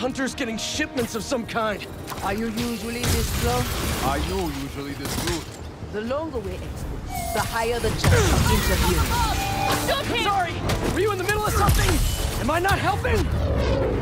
Hunter's getting shipments of some kind. Are you usually this slow? Are you usually this rude? The longer we explore, the higher the chance of interviewing. Sorry! Were you in the middle of something? Am I not helping?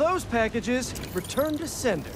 Those packages, return to sender.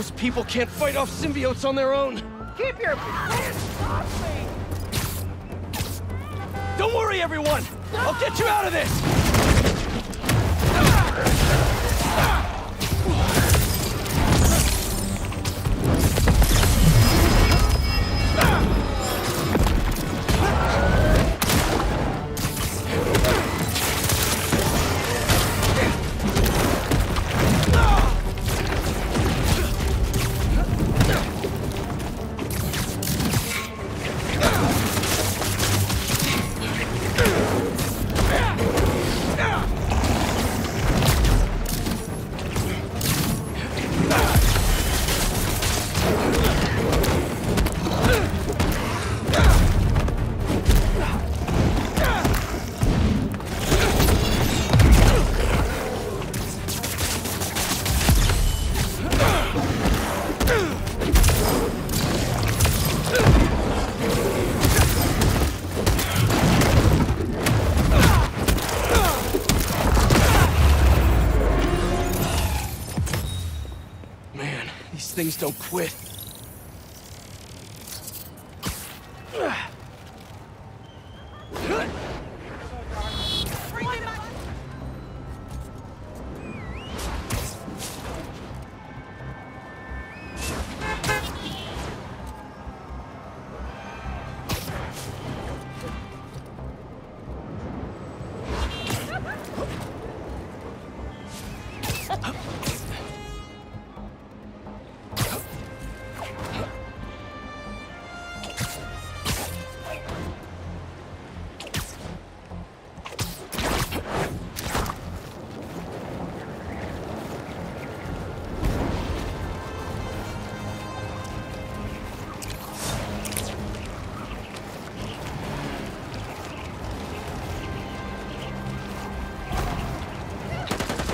Those people can't fight off symbiotes on their own. Keep your hands off me! Don't worry, everyone! I'll get you out of this! These things don't quit.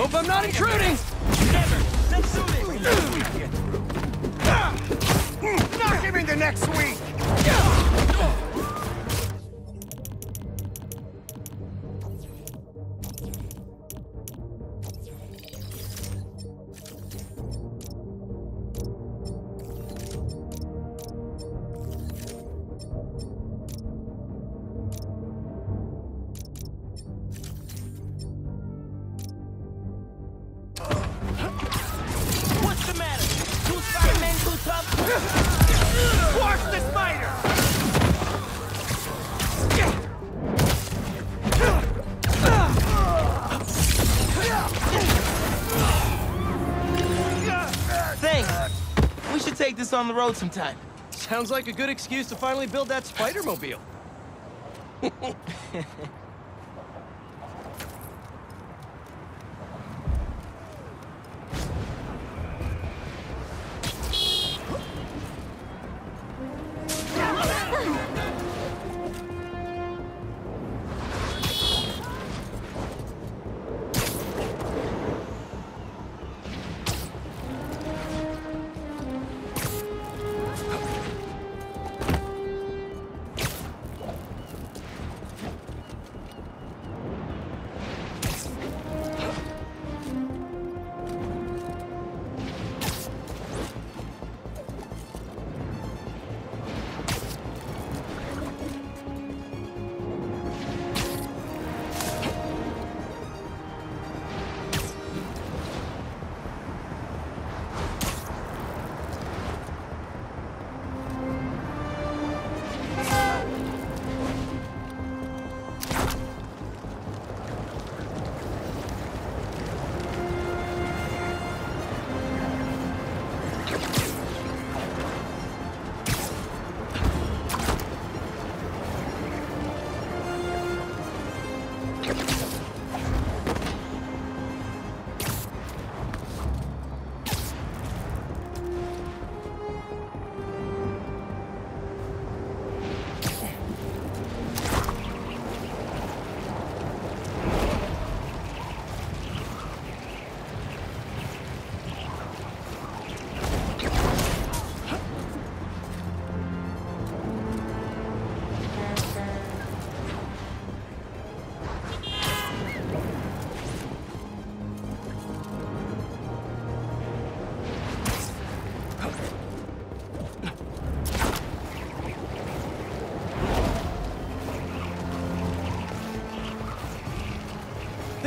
Hope I'm not intruding! Never! Knock him into next week! Squash the spider! Thanks. We should take this on the road sometime. Sounds like a good excuse to finally build that Spider-Mobile.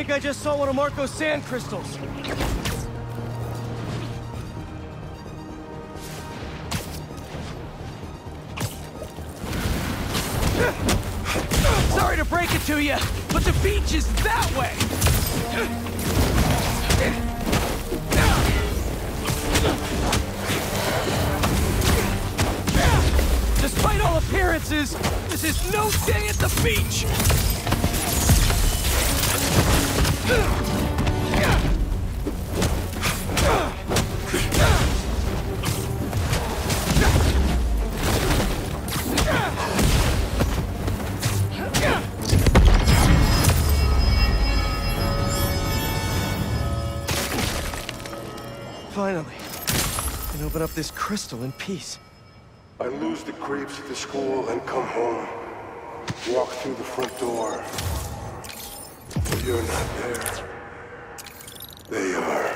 think I just saw one of Marko's sand crystals. Sorry to break it to you, but the beach is that way! Despite all appearances, this is no day at the beach! Finally, I can open up this crystal in peace. I lose the creeps at the school and come home. Walk through the front door. But you're not there. They are.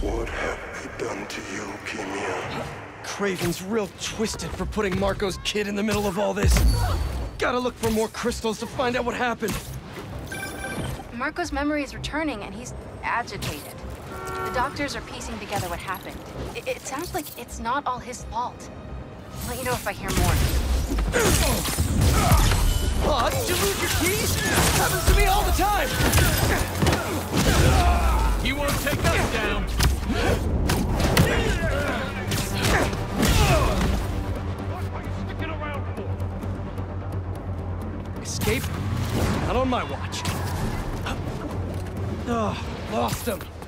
What have they done to you, Keemia? Kraven's real twisted for putting Marko's kid in the middle of all this. Gotta look for more crystals to find out what happened. Marko's memory is returning and he's agitated. The doctors are piecing together what happened. It, it sounds like it's not all his fault. I'll let you know if I hear more. Bastım.